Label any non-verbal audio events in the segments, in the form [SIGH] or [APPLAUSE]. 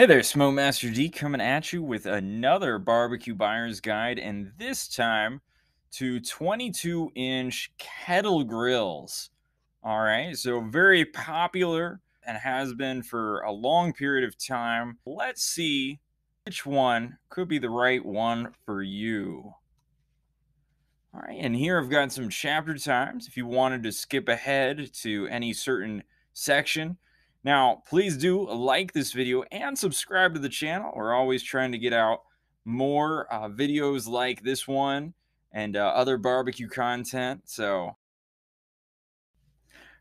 Hey there, Smoke Master D coming at you with another barbecue buyer's guide, and this time to 22 inch kettle grills. All right, so very popular and has been for a long period of time. Let's see which one could be the right one for you. All right, and here I've got some chapter times if you wanted to skip ahead to any certain section. Now, please do like this video and subscribe to the channel. We're always trying to get out more uh, videos like this one and uh, other barbecue content. So, all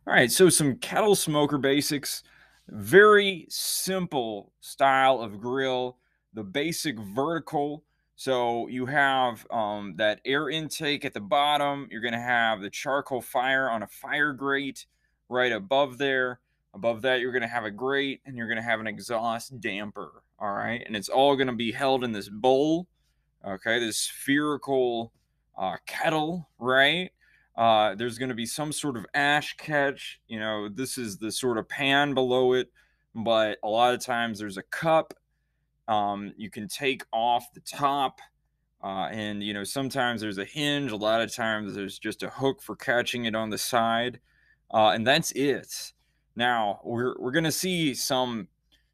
right, so some kettle smoker basics. Very simple style of grill. The basic vertical so you have um, that air intake at the bottom. You're going to have the charcoal fire on a fire grate right above there. Above that, you're going to have a grate and you're going to have an exhaust damper. All right. And it's all going to be held in this bowl. Okay. This spherical uh, kettle, right? Uh, there's going to be some sort of ash catch. You know, this is the sort of pan below it. But a lot of times there's a cup um, you can take off the top, uh, and you know sometimes there's a hinge. A lot of times there's just a hook for catching it on the side, uh, and that's it. Now we're we're gonna see some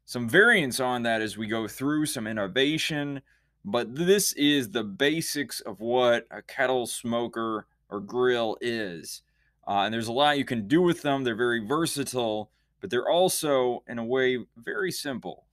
some variants on that as we go through some innovation, but this is the basics of what a kettle smoker or grill is. Uh, and there's a lot you can do with them. They're very versatile, but they're also, in a way, very simple.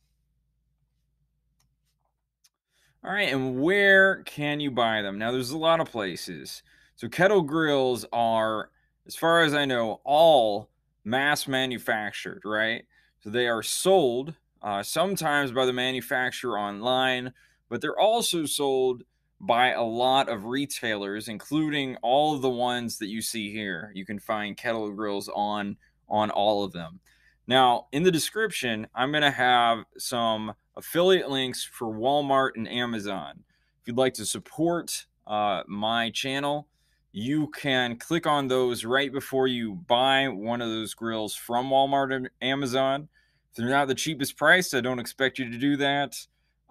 All right, and where can you buy them? Now, there's a lot of places. So, kettle grills are, as far as I know, all mass manufactured, right? So, they are sold uh, sometimes by the manufacturer online, but they're also sold by a lot of retailers, including all of the ones that you see here. You can find kettle grills on on all of them. Now, in the description, I'm going to have some affiliate links for Walmart and Amazon. If you'd like to support uh, my channel, you can click on those right before you buy one of those grills from Walmart and Amazon. If they're not the cheapest price, I don't expect you to do that.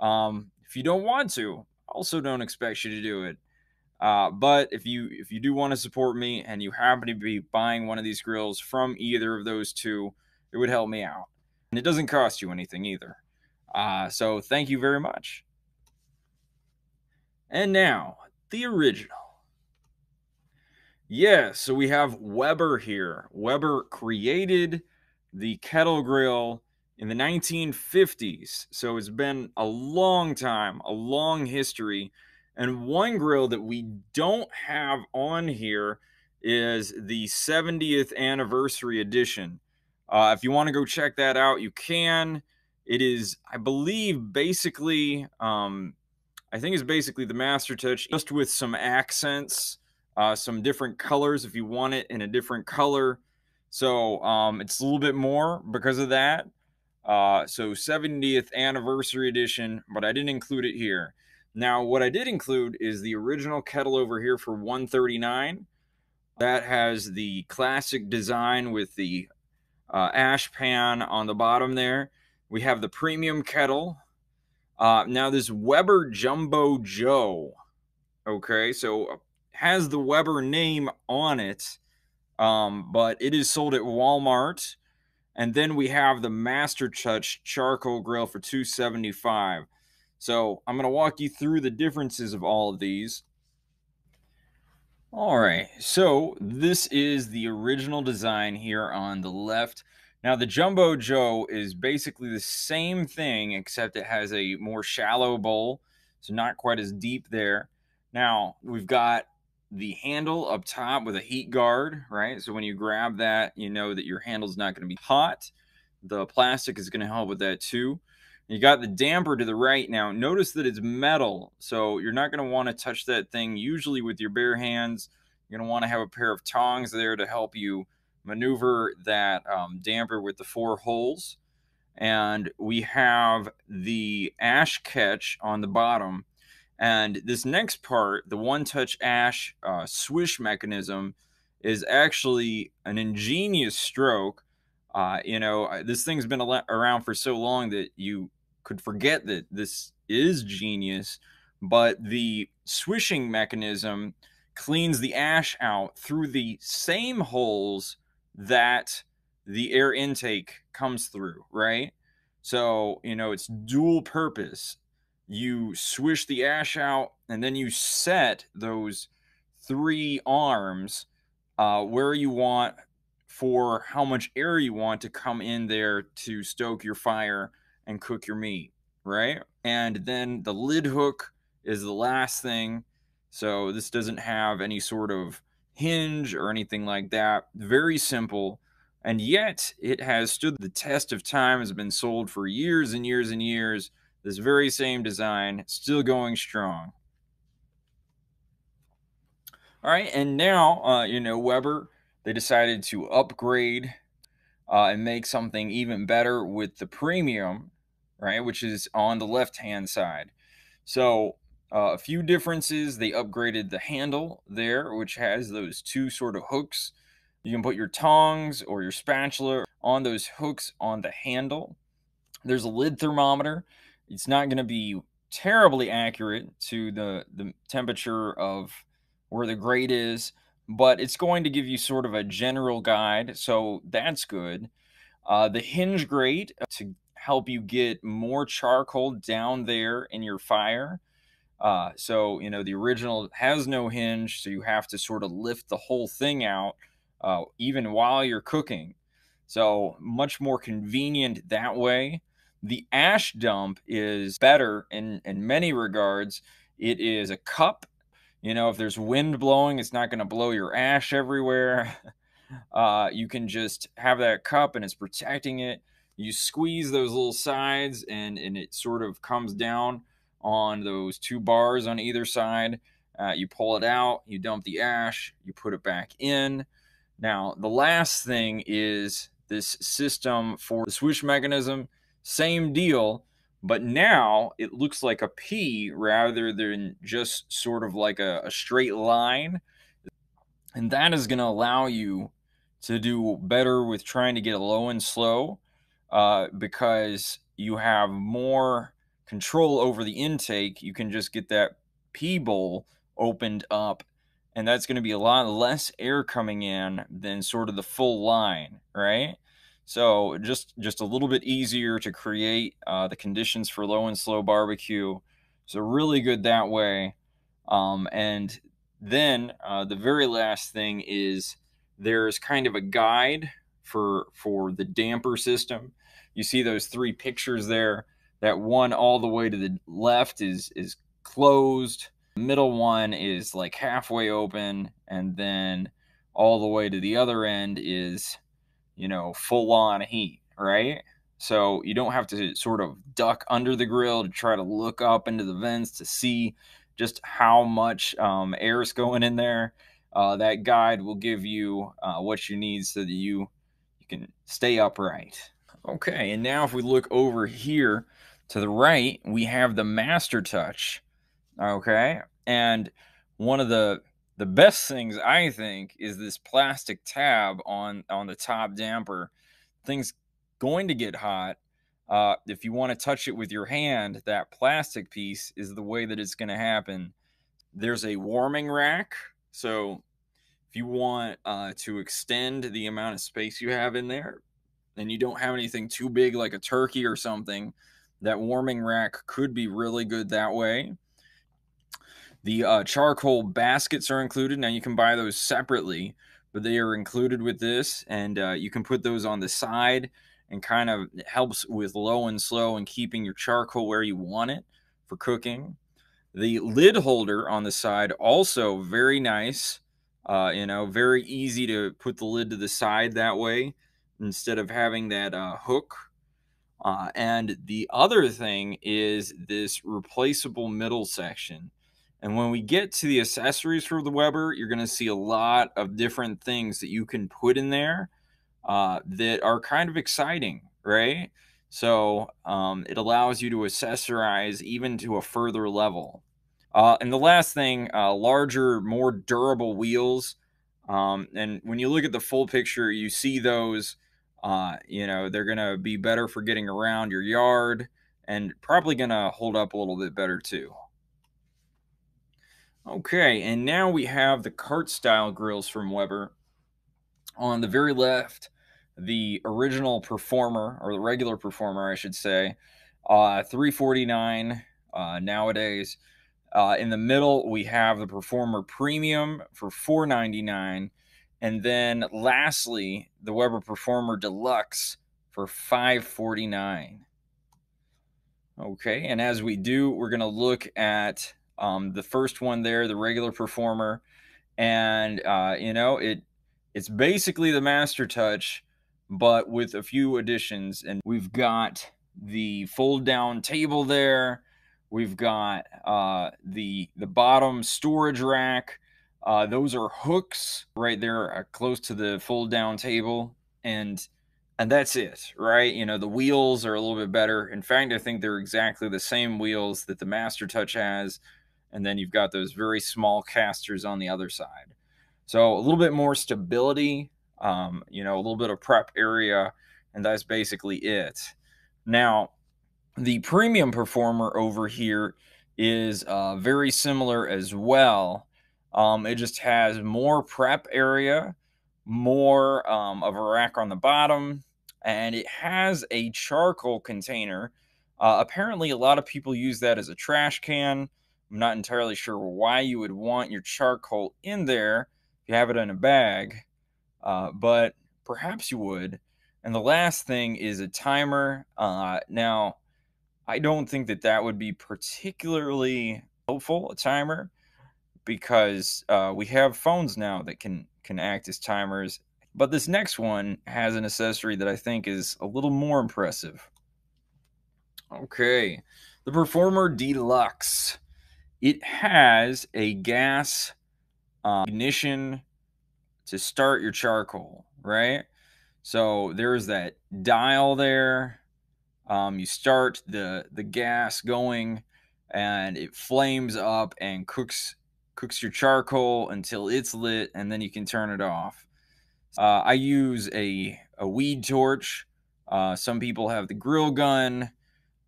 Um, if you don't want to, also don't expect you to do it. Uh, but if you if you do want to support me and you happen to be buying one of these grills from either of those two, it would help me out. And it doesn't cost you anything either. Uh, so thank you very much. And now, the original. Yeah, so we have Weber here. Weber created the kettle grill in the 1950s. So it's been a long time, a long history. And one grill that we don't have on here is the 70th anniversary edition. Uh, if you want to go check that out, you can. It is, I believe, basically, um, I think it's basically the Master Touch, just with some accents, uh, some different colors if you want it in a different color. So um, it's a little bit more because of that. Uh, so 70th anniversary edition, but I didn't include it here. Now, what I did include is the original kettle over here for 139. That has the classic design with the uh, ash pan on the bottom there. We have the premium kettle. Uh, now this Weber Jumbo Joe, okay, so has the Weber name on it, um, but it is sold at Walmart. And then we have the Master Touch charcoal grill for 275. So I'm going to walk you through the differences of all of these. All right, so this is the original design here on the left. Now, the Jumbo Joe is basically the same thing, except it has a more shallow bowl, so not quite as deep there. Now, we've got the handle up top with a heat guard, right? So when you grab that, you know that your handle's not going to be hot. The plastic is going to help with that too. You got the damper to the right now. Notice that it's metal, so you're not going to want to touch that thing usually with your bare hands. You're going to want to have a pair of tongs there to help you maneuver that um, damper with the four holes. And we have the ash catch on the bottom. And this next part, the one touch ash uh, swish mechanism, is actually an ingenious stroke. Uh, you know, this thing's been around for so long that you could forget that this is genius, but the swishing mechanism cleans the ash out through the same holes that the air intake comes through, right? So, you know, it's dual purpose. You swish the ash out and then you set those three arms uh, where you want for how much air you want to come in there to stoke your fire and cook your meat, right? And then the lid hook is the last thing. So this doesn't have any sort of hinge or anything like that. Very simple. And yet it has stood the test of time, has been sold for years and years and years. This very same design, still going strong. All right, and now, uh, you know, Weber, they decided to upgrade uh, and make something even better with the premium, right, which is on the left hand side. So, uh, a few differences. They upgraded the handle there, which has those two sort of hooks. You can put your tongs or your spatula on those hooks on the handle. There's a lid thermometer. It's not going to be terribly accurate to the, the temperature of where the grate is, but it's going to give you sort of a general guide. So that's good. Uh, the hinge grate uh, to help you get more charcoal down there in your fire. Uh, so, you know, the original has no hinge, so you have to sort of lift the whole thing out uh, even while you're cooking. So, much more convenient that way. The ash dump is better in, in many regards. It is a cup you know, if there's wind blowing, it's not going to blow your ash everywhere. [LAUGHS] Uh, you can just have that cup and it's protecting it. You squeeze those little sides and, and it sort of comes down on those two bars on either side. Uh, you pull it out, you dump the ash, you put it back in. Now, the last thing is this system for the swish mechanism. Same deal but now it looks like a P rather than just sort of like a, a straight line. And that is going to allow you to do better with trying to get low and slow uh, because you have more control over the intake. You can just get that P bowl opened up, and that's going to be a lot less air coming in than sort of the full line, right? So just just a little bit easier to create uh, the conditions for low and slow barbecue. So really good that way. Um, and then uh, the very last thing is there's kind of a guide for for the damper system. You see those three pictures there. That one all the way to the left is is closed. Middle one is like halfway open, and then all the way to the other end is you know, full on heat, right? So you don't have to sort of duck under the grill to try to look up into the vents to see just how much um, air is going in there. Uh, that guide will give you uh, what you need so that you you can stay upright. Okay, and now if we look over here to the right, we have the Master Touch. Okay, and one of the the best things I think is this plastic tab on on the top damper. Things going to get hot. Uh, if you want to touch it with your hand, that plastic piece is the way that it's going to happen. There's a warming rack, so if you want uh, to extend the amount of space you have in there, and you don't have anything too big like a turkey or something, that warming rack could be really good that way. The uh, charcoal baskets are included. Now you can buy those separately, but they are included with this, and uh, you can put those on the side and kind of helps with low and slow and keeping your charcoal where you want it for cooking. The lid holder on the side also very nice. Uh, you know, very easy to put the lid to the side that way instead of having that uh, hook. Uh, and the other thing is this replaceable middle section. And when we get to the accessories for the Weber, you're going to see a lot of different things that you can put in there uh, that are kind of exciting, right? So um, it allows you to accessorize even to a further level. Uh, and the last thing, uh, larger, more durable wheels. Um, and when you look at the full picture, you see those. Uh, you know they're going to be better for getting around your yard. and probably going to hold up a little bit better too. Okay, and now we have the cart style grills from Weber. On the very left, the original performer or the regular performer, I should say, uh, 349 uh, nowadays. Uh, in the middle, we have the Performer Premium for 499 and then lastly, the Weber Performer Deluxe for 549 Okay, and as we do, we're going to look at um, the first one there, the regular Performer, and uh, you know it. It's basically the Master Touch, but with a few additions. And we've got the fold down table there. We've got uh, the the bottom storage rack. Uh, those are hooks right there, uh, close to the fold down table, and and that's it, right? You know the wheels are a little bit better. In fact, I think they're exactly the same wheels that the Master Touch has, and then you've got those very small casters on the other side. So a little bit more stability, um, you know, a little bit of prep area, and that's basically it. Now, the premium performer over here is uh, very similar as well. Um, it just has more prep area, more um, of a rack on the bottom, and it has a charcoal container. Uh, apparently, a lot of people use that as a trash can. I'm not entirely sure why you would want your charcoal in there if you have it in a bag, uh, but perhaps you would. And the last thing is a timer. Uh, now, I don't think that that would be particularly helpful, a timer, because uh, we have phones now that can can act as timers. But this next one has an accessory that I think is a little more impressive. Okay, the Performer Deluxe. It has a gas uh, ignition to start your charcoal, right? So there's that dial there. Um, you start the the gas going, and it flames up and cooks cooks your charcoal until it's lit, and then you can turn it off. Uh, I use a a weed torch. Uh, some people have the grill gun.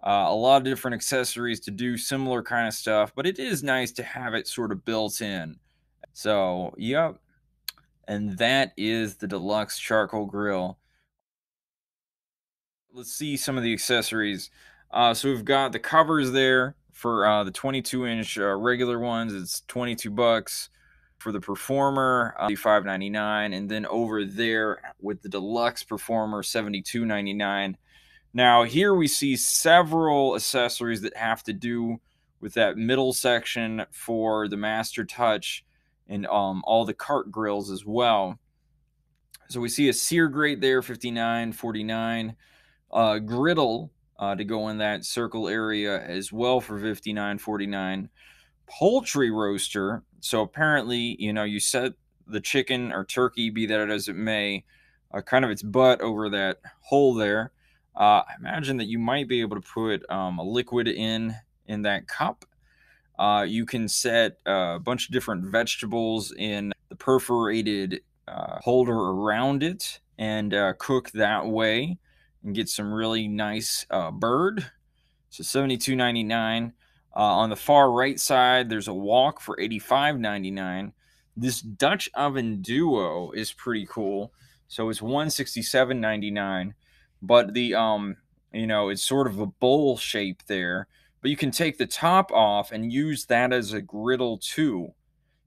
Uh, a lot of different accessories to do similar kind of stuff, but it is nice to have it sort of built in. So, yep. And that is the deluxe charcoal grill let's see some of the accessories. Uh, so we've got the covers there for uh, the 22 inch uh, regular ones. It's 22 bucks for the Performer, uh, 5.99, and then over there with the Deluxe Performer, 72.99. Now here we see several accessories that have to do with that middle section for the Master Touch and um, all the cart grills as well. So we see a sear grate there, 59.49 uh, griddle uh, to go in that circle area as well for 59.49 poultry roaster so apparently you know you set the chicken or turkey be that as it may uh, kind of its butt over that hole there uh, i imagine that you might be able to put um, a liquid in in that cup uh, you can set uh, a bunch of different vegetables in the perforated uh, holder around it and uh, cook that way and get some really nice uh, bird. So 72.99. Uh, on the far right side, there's a wok for 85.99. This Dutch oven duo is pretty cool. So it's 167.99, but the um, you know, it's sort of a bowl shape there. But you can take the top off and use that as a griddle too.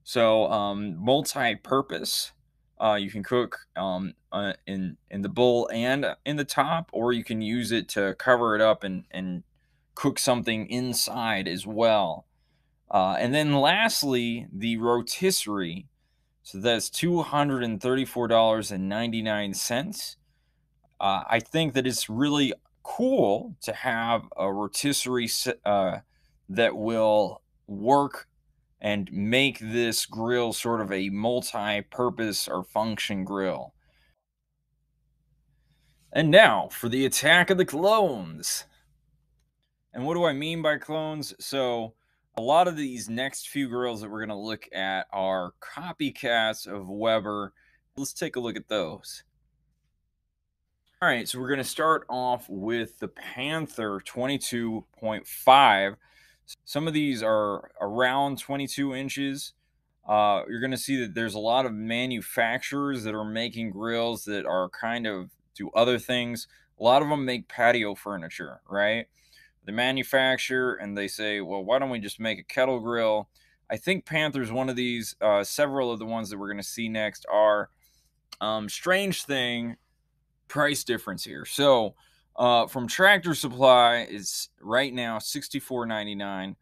So um, multi-purpose. Uh, you can cook um, uh, in in the bowl and in the top, or you can use it to cover it up and and cook something inside as well. Uh, and then lastly, the rotisserie. So that's two hundred and thirty-four dollars and ninety-nine cents. Uh, I think that it's really cool to have a rotisserie uh, that will work and make this grill sort of a multi-purpose or function grill. And now for the attack of the clones. And what do I mean by clones? So, a lot of these next few grills that we're going to look at are copycats of Weber. Let's take a look at those. All right, so we're going to start off with the Panther 22.5. Some of these are around 22 inches. Uh, you're going to see that there's a lot of manufacturers that are making grills that are kind of do other things. A lot of them make patio furniture, right? They manufacture and they say, well, why don't we just make a kettle grill? I think Panther's one of these. Uh, several of the ones that we're going to see next are um, strange thing price difference here. So uh, from Tractor Supply, it's right now sixty four ninety nine,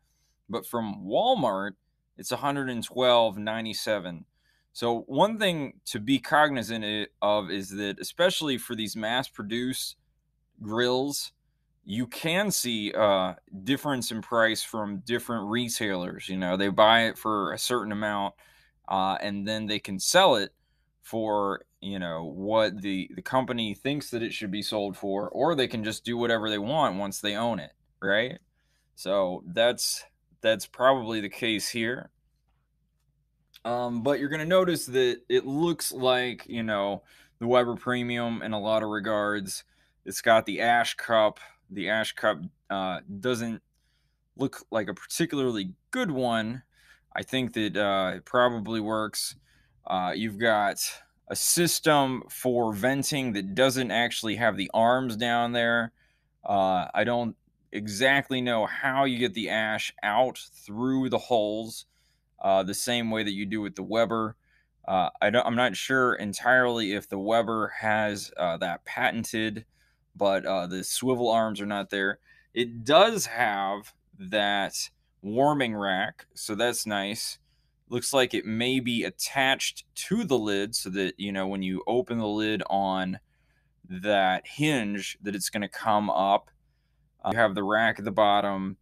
but from Walmart, it's one hundred and twelve ninety seven. So one thing to be cognizant of is that, especially for these mass produced grills, you can see a uh, difference in price from different retailers. You know, they buy it for a certain amount, uh, and then they can sell it for you know what the the company thinks that it should be sold for, or they can just do whatever they want once they own it, right? So that's that's probably the case here. Um, but you're going to notice that it looks like you know the Weber Premium in a lot of regards. It's got the ash cup the Ash Cup uh, doesn't look like a particularly good one. I think that uh, it probably works. Uh, you've got a system for venting that doesn't actually have the arms down there. Uh, I don't exactly know how you get the ash out through the holes uh, the same way that you do with the Weber. Uh, I am not sure entirely if the Weber has that patented but uh, the swivel arms are not there. It does have that warming rack, so that's nice. Looks like it may be attached to the lid so that, you know, when you open the lid on that hinge, that it's going to come up. Uh, you have the rack at the bottom,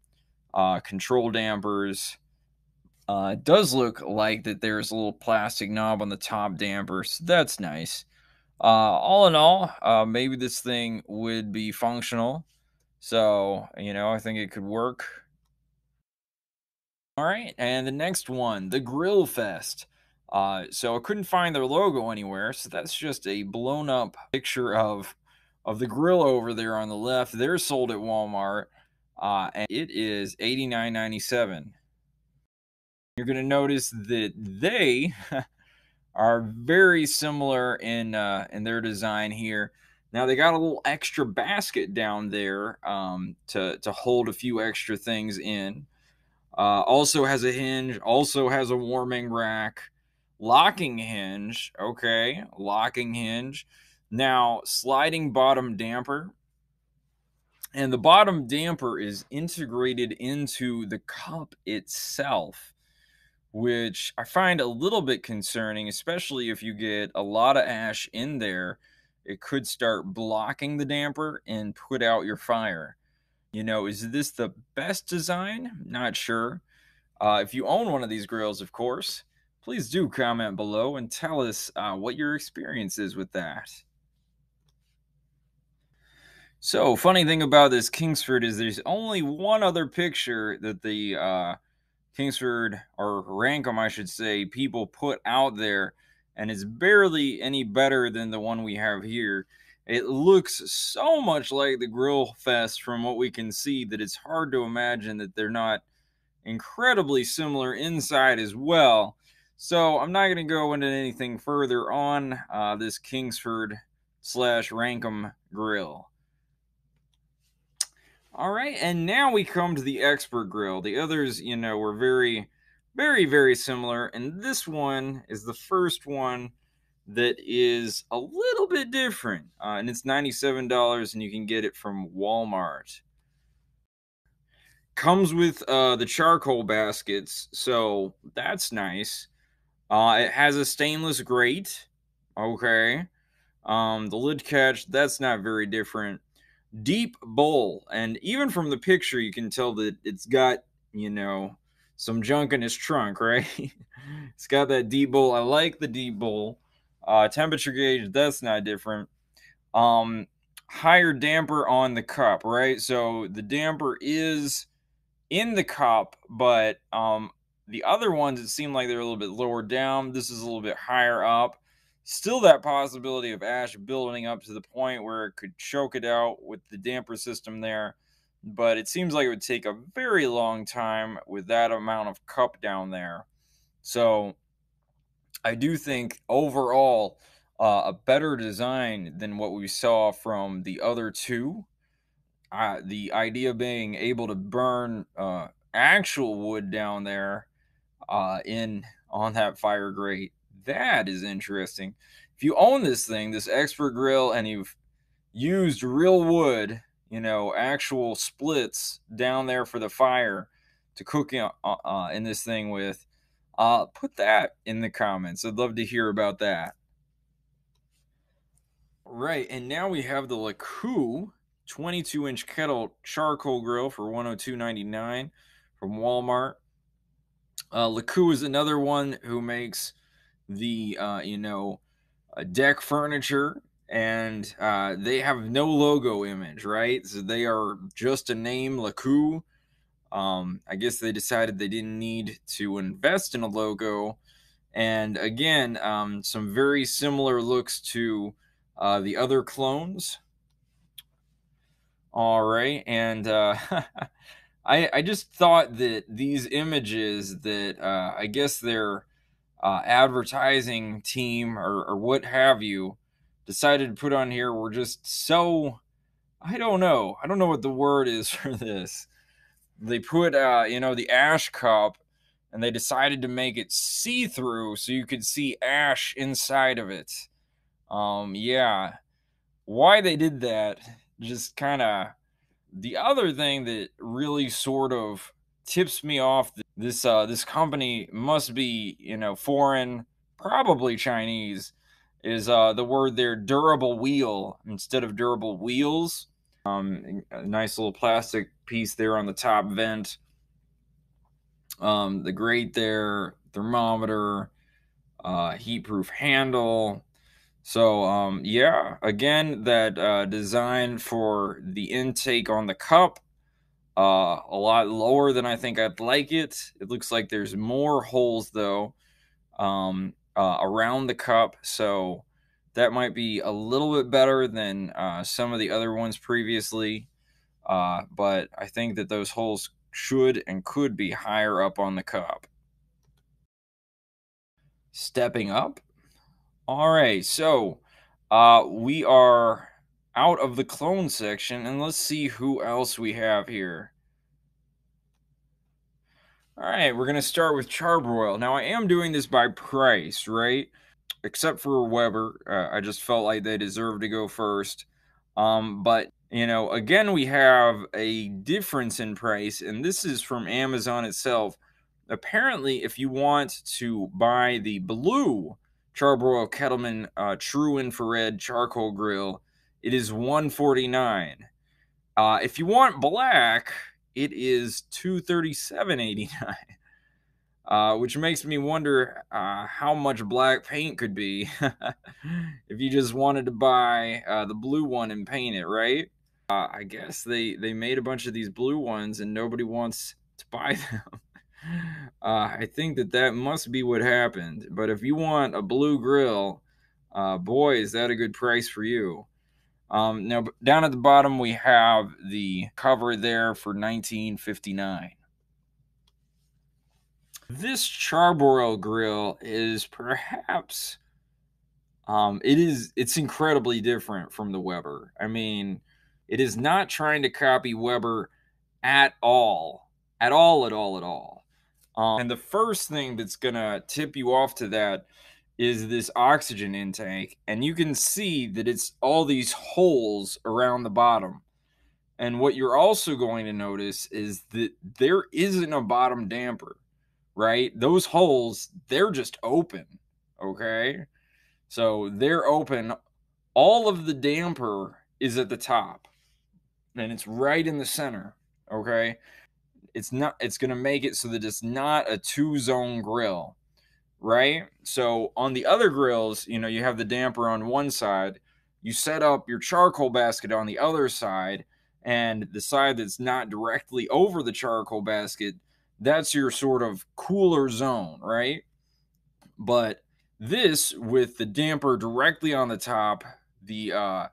uh, control dampers. Uh, it does look like that there's a little plastic knob on the top damper, so that's nice. Uh, all in all, uh, maybe this thing would be functional. So, you know, I think it could work. All right, and the next one, the Grill Fest. Uh, so I couldn't find their logo anywhere, so that's just a blown up picture of of the grill over there on the left. They're sold at Walmart, uh, and it is eighty nine ninety seven. You're gonna notice that they [LAUGHS] are very similar in uh, in their design here. Now they got a little extra basket down there um, to to hold a few extra things in. Uh, also has a hinge. Also has a warming rack, locking hinge. Okay, locking hinge. Now sliding bottom damper. And the bottom damper is integrated into the cup itself which I find a little bit concerning, especially if you get a lot of ash in there. It could start blocking the damper and put out your fire. You know, is this the best design? Not sure. Uh, if you own one of these grills, of course, please do comment below and tell us uh, what your experience is with that. So, funny thing about this Kingsford is there's only one other picture that the uh, Kingsford or Rackham, I should say, people put out there, and it's barely any better than the one we have here. It looks so much like the Grill Fest from what we can see that it's hard to imagine that they're not incredibly similar inside as well. So I'm not going to go into anything further on uh, this Kingsford slash Rackham grill. All right, and now we come to the expert grill. The others, you know, were very, very, very similar, and this one is the first one that is a little bit different, uh, and it's $97, and you can get it from Walmart. Comes with uh, the charcoal baskets, so that's nice. Uh, it has a stainless grate, okay. Um, the lid catch, that's not very different deep bowl. And even from the picture, you can tell that it's got, you know, some junk in his trunk, [LAUGHS] right? it's got that deep bowl. I like the deep bowl. Uh, temperature gauge, that's not different. Um, higher damper on the cup, right? So the damper is in the cup, but um, the other ones, it seemed like they're a little bit lower down. This is a little bit higher up. Still, that possibility of ash building up to the point where it could choke it out with the damper system there. But it seems like it would take a very long time with that amount of cup down there. So I do think overall uh, a better design than what we saw from the other two. Uh, the idea of being able to burn uh, actual wood down there uh, in on that fire grate. That is interesting. If you own this thing, this expert grill, and you've used real wood, you know, actual splits down there for the fire to cook in, uh, uh, in this thing with, uh, put that in the comments. I'd love to hear about that. Right, and now we have the LeCoux 22 inch kettle charcoal grill for 102.99 from Walmart. Uh, LeCoux is another one who makes the uh, you know uh, deck furniture, and uh, they have no logo image, right? So they are just a name, LeCoux. Um, I guess they decided they didn't need to invest in a logo. And again, um, some very similar looks to uh, the other clones. All right, and uh, [LAUGHS] I I just thought that these images that uh, I guess their uh, advertising team or, or what have you decided to put on here were just so I don't know I don't know what the word is [LAUGHS] for this they put uh you know the ash cup and they decided to make it see through so you could see ash inside of it. Um yeah. Why they did that just kind of the other thing that really sort of tips me off this uh this company must be, you know, foreign, probably Chinese is uh the word there durable wheel instead of durable wheels. Um, a nice little plastic piece there on the top vent. Um, the grate there, thermometer, uh, heat proof handle. So, um, yeah, again, that uh, design for the intake on the cup, uh, a lot lower than I think I'd like it. It looks like there's more holes, though, um, uh, around the cup. So, that might be a little bit better than uh, some of the other ones previously. Uh, but I think that those holes should and could be higher up on the cup. Stepping up. All right, so uh, we are out of the clone section, and let's see who else we have here. All right, we're going to start with Char-Broil. Now, I am doing this by price, right? except for Weber. Uh, I just felt like they deserved to go first. Um, but you know, again, we have a difference in price, and this is from Amazon itself. Apparently, if you want to buy the blue Char-Broil Kettleman uh, True Infrared Charcoal Grill, it is 149. Uh, if you want black, it is 237.89 [LAUGHS] uh, which makes me wonder uh, how much black paint could be [LAUGHS] if you just wanted to buy uh, the blue one and paint it, right? Uh, I guess they they made a bunch of these blue ones and nobody wants to [LAUGHS] buy them. Uh, I think that that must be what happened. But if you want a blue grill, uh, boy, is that a good price for you. Um, now, down at the bottom, we have the cover there for 1959. This Char-Broil grill is perhaps um it is it's incredibly different from the Weber. I mean, it is not trying to copy Weber at all. At all, at all, at all. Um, and the first thing that's going to tip you off to that is this oxygen intake. And you can see that it's all these holes around the bottom. And what you're also going to notice is that there isn't a bottom damper right? Those holes, they're just open, okay? So they're open. All of the damper is at the top, and it's right in the center, okay? It's not, it's going to make it so that it's not a two zone grill, right? So on the other grills, you know, you have the damper on one side, you set up your charcoal basket on the other side, and the side that's not directly over the charcoal basket that's your sort of cooler zone, right? But This with the damper directly on the top, the uh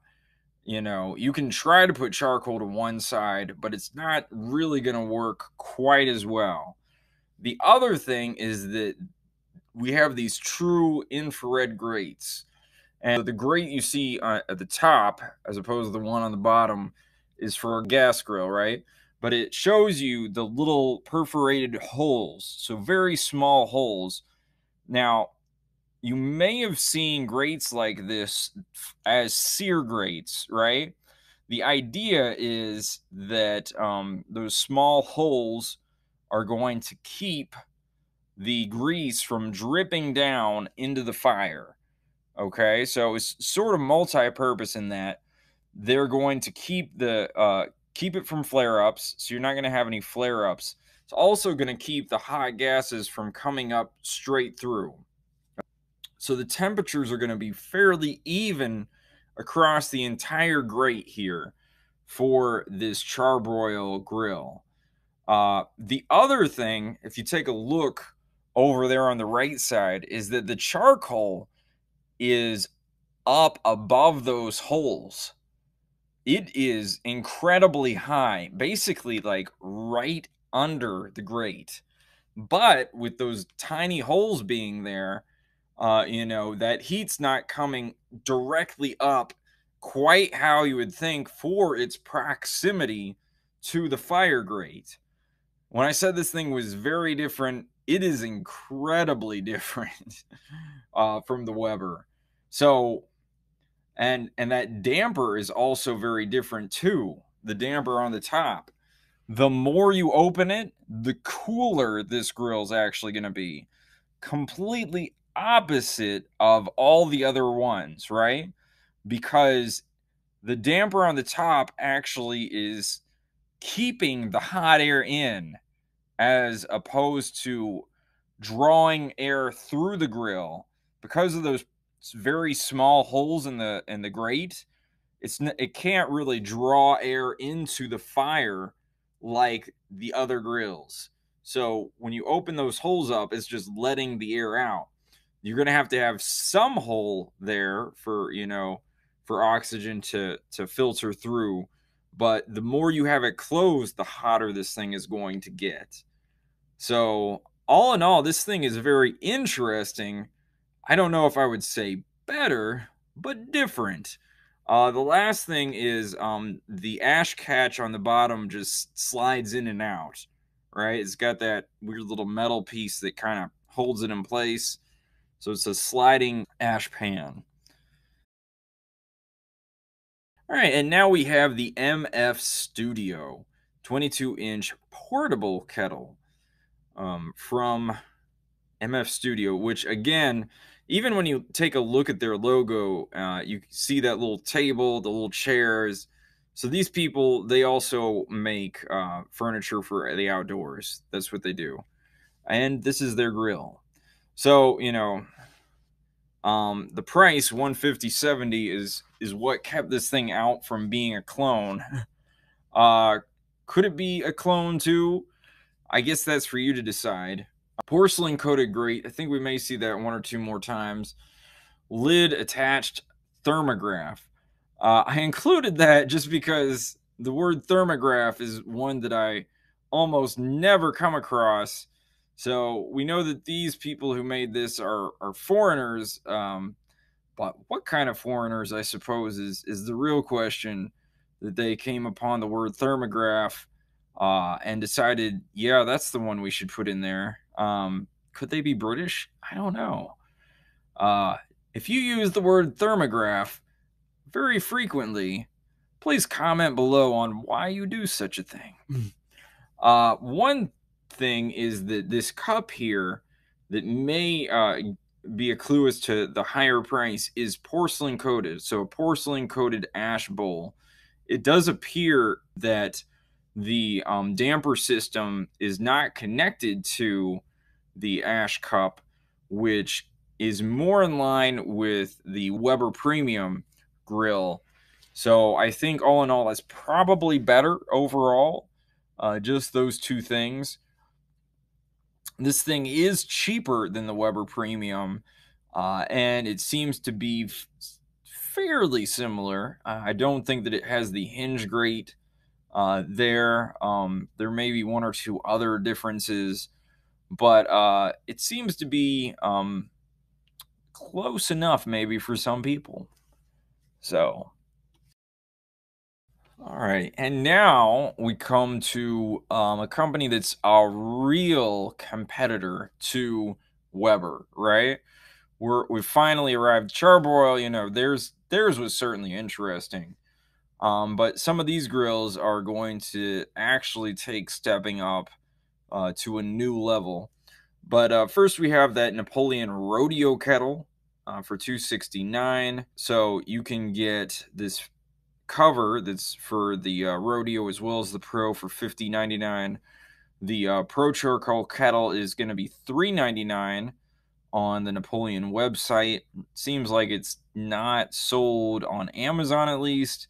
you know, you can try to put charcoal to one side, but it's not really going to work quite as well. The other thing is that we have these true infrared grates. And the grate you see uh, at the top, as opposed to the one on the bottom, is for a gas grill, right? But it shows you the little perforated holes, so very small holes. Now, you may have seen grates like this as sear grates, right? The idea is that um, those small holes are going to keep the grease from dripping down into the fire. Okay, so it's sort of multi-purpose in that they're going to keep the uh, keep it from flare-ups, so you're not going to have any flare-ups. It's also going to keep the hot gases from coming up straight through. So the temperatures are going to be fairly even across the entire grate here for this charbroil grill. Uh, the other thing, if you take a look over there on the right side, is that the charcoal is up above those holes. It is incredibly high, basically like right under the grate. But with those tiny holes being there, uh, you know, that heat's not coming directly up quite how you would think for its proximity to the fire grate. When I said this thing was very different, it is incredibly [LAUGHS] different uh, from the Weber. So, and and that damper is also very different too. The damper on the top. The more you open it, the cooler this grill is actually going to be. Completely opposite of all the other ones, right? Because the damper on the top actually is keeping the hot air in as opposed to drawing air through the grill. Because of those very small holes in the in the grate it's it can't really draw air into the fire like the other grills. So when you open those holes up it's just letting the air out you're going to have to have some hole there for you know for oxygen to to filter through. But the more you have it closed the hotter this thing is going to get. So all in all this thing is very interesting. I don't know if i would say better but different. Uh, the last thing is um, the ash catch on the bottom just slides in and out right? It's got that weird little metal piece that kind of holds it in place so it's a sliding ash pan. All right, and now we have the MF Studio 22 inch portable kettle um, from MF Studio, which again, even when you take a look at their logo, uh, you see that little table, the little chairs. So these people, they also make uh, furniture for the outdoors. That's what they do. And this is their grill. So, you know, um, the price 150.70 is is what kept this thing out from being a clone. [LAUGHS] Uh, could it be a clone too? I guess that's for you to decide. Porcelain coated grate. I think we may see that one or two more times. Lid attached thermograph. Uh, I included that just because the word thermograph is one that I almost never come across so we know that these people who made this are are foreigners, um, but what kind of foreigners, I suppose, is is the real question that they came upon the word thermograph uh, and decided, yeah, that's the one we should put in there. Um, could they be British? I don't know. Uh, if you use the word thermograph very frequently, please comment below on why you do such a thing. Uh, one thing is that this cup here that may uh, be a clue as to the higher price is porcelain coated. So a porcelain coated ash bowl. It does appear that the um, damper system is not connected to the ash cup, which is more in line with the Weber Premium grill. So I think all in all, that's probably better overall. Uh, just those two things. This thing is cheaper than the Weber Premium. uh, and it seems to be f- fairly similar. I don't think that it has the hinge grate uh, there. Um, there may be one or two other differences, but uh, it seems to be um, close enough, maybe for some people. So, all right, and now we come to um, a company that's a real competitor to Weber, right? We're we finally arrived. Char-Broil, you know, theirs theirs was certainly interesting, um, but some of these grills are going to actually take stepping up uh, to a new level. But uh, first, we have that Napoleon Rodeo kettle uh, for 269. So you can get this cover that's for the uh, rodeo as well as the pro for 50.99. The uh, pro charcoal kettle is going to be 3.99 on the Napoleon website. Seems like it's not sold on Amazon at least.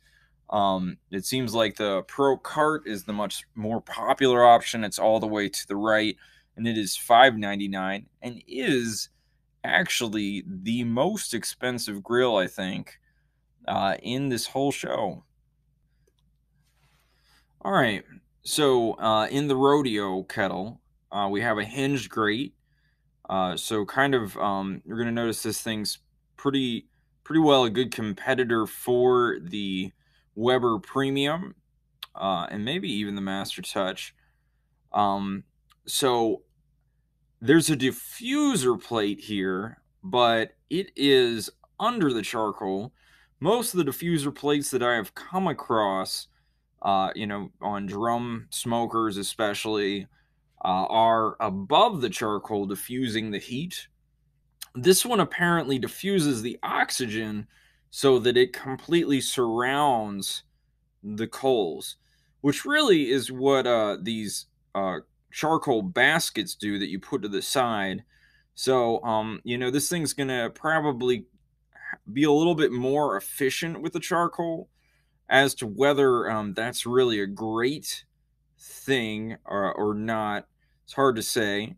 Um, it seems like the Pro Cart is the much more popular option. It's all the way to the right, and it is $5.99 and is actually the most expensive grill, I think, uh, in this whole show. All right, so uh, in the rodeo kettle, uh, we have a hinged grate. Uh, so kind of, um, you're gonna notice this thing's pretty, pretty well a good competitor for the Weber Premium, uh, and maybe even the Master Touch. Um, so there's a diffuser plate here, but it is under the charcoal. Most of the diffuser plates that I have come across, uh, you know, on drum smokers especially, uh, are above the charcoal diffusing the heat. This one apparently diffuses the oxygen so that it completely surrounds the coals, which really is what uh, these uh, charcoal baskets do that you put to the side. So, um, you know, this thing's going to probably be a little bit more efficient with the charcoal as to whether um, that's really a great thing or, or not. It's hard to say.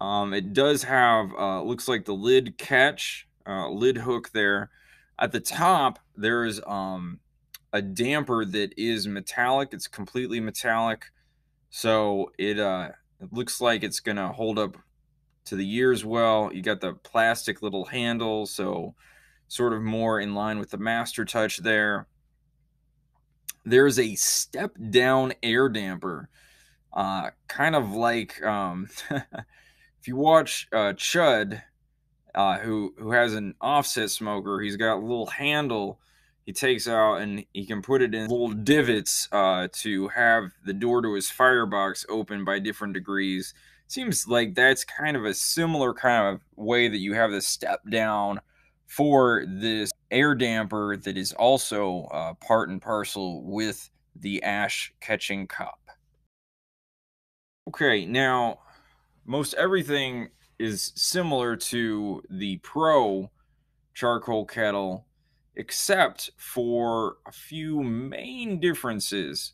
Um, it does have, uh, looks like the lid catch, uh, lid hook there. At the top, there is um, a damper that is metallic. It's completely metallic. So it uh it looks like it's gonna hold up to the years well. You got the plastic little handle, so sort of more in line with the Master Touch there. There's a step down air damper, uh, kind of like um, [LAUGHS] if you watch uh, Chud, uh, who who has an offset smoker, he's got a little handle he takes out and he can put it in little divots uh, to have the door to his firebox open by different degrees. Seems like that's kind of a similar kind of way that you have the step down for this air damper that is also uh, part and parcel with the ash catching cup. Okay, now most everything is similar to the Pro charcoal kettle except for a few main differences.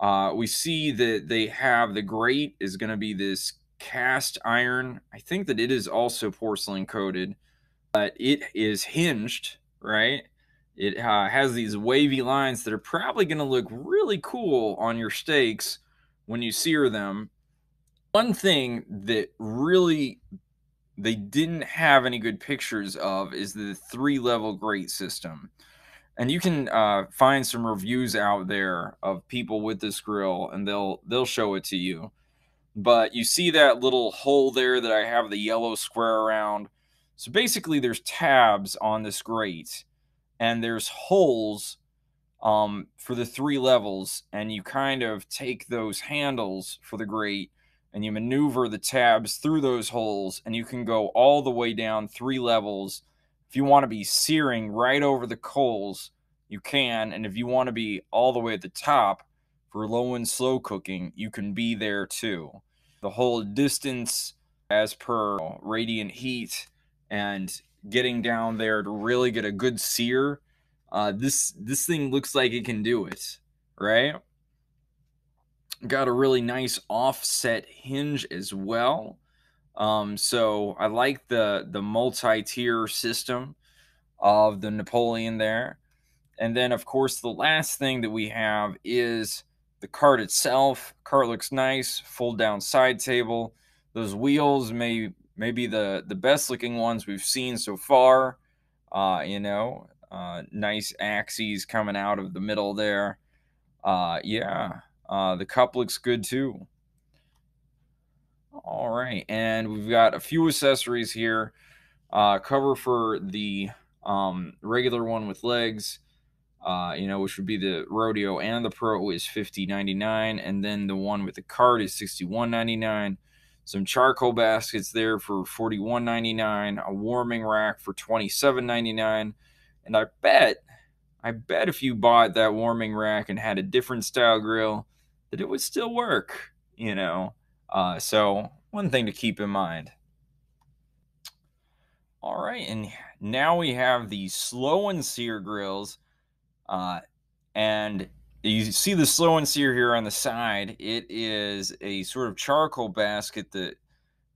Uh, we see that they have the grate is going to be this cast iron. I think that it is also porcelain coated, but it is hinged, right? It uh, has these wavy lines that are probably going to look really cool on your steaks when you sear them. One thing that really they didn't have any good pictures of is the three level grate system. And you can uh, find some reviews out there of people with this grill, and they'll they'll show it to you. But you see that little hole there that I have the yellow square around. So basically, there's tabs on this grate, and there's holes um, for the three levels, and you kind of take those handles for the grate and you maneuver the tabs through those holes and you can go all the way down three levels. If you want to be searing right over the coals, you can. And if you want to be all the way at the top for low and slow cooking, you can be there too. The whole distance as per radiant heat and getting down there to really get a good sear. Uh, this this thing looks like it can do it, right? Got a really nice offset hinge as well. Um, so I like the the multi-tier system of the Napoleon there. And then of course the last thing that we have is the cart itself. Cart looks nice, fold down side table. Those wheels may maybe the the best looking ones we've seen so far. Uh, you know, uh, nice axes coming out of the middle there. Uh, yeah, uh, the cup looks good too. All right, and we've got a few accessories here. Uh, cover for the um, regular one with legs, uh, you know, which would be the rodeo and the pro is fifty ninety nine, and then the one with the cart is sixty one ninety nine. Some charcoal baskets there for forty one ninety nine. A warming rack for twenty seven ninety nine, and I bet, I bet if you bought that warming rack and had a different style grill, that it would still work. You know. Uh, so, one thing to keep in mind. All right, and now we have the slow and sear grills. Uh, and you see the slow and sear here on the side. It is a sort of charcoal basket that